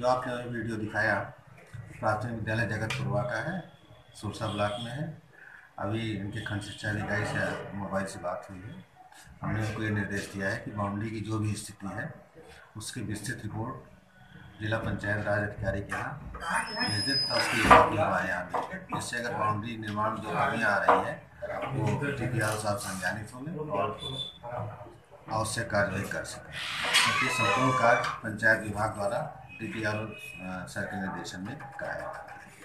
जो आपने वीडियो दिखाया प्राथमिक विद्यालय जगतपुरवा का है, सुरसा ब्लॉक में है। अभी इनके खंड शिक्षा अधिकारी से मोबाइल से बात हुई है। हमने उनको ये निर्देश दिया है कि बाउंड्री की जो भी स्थिति है, उसकी विस्तृत रिपोर्ट जिला पंचायत राज अधिकारी के यहाँ दे तब उसकी हमारे यहाँ जिससे अगर बाउंड्री निर्माण जो कमियाँ आ रही है, वो आर साहब संज्ञानित होंगे और आवश्यक कार्रवाई कर सकें। क्योंकि संपूर्ण कार्य पंचायत विभाग द्वारा टी टी आर सरकार निर्देशन में कराया जाता है